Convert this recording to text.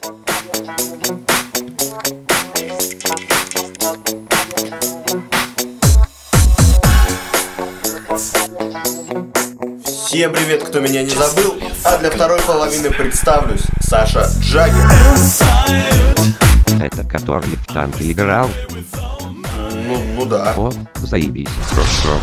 Всем привет, кто меня не забыл, а для второй половины представлюсь, Саша Джаггер. Это который в танке играл? Ну, ну да. О, заебись. Хорошо.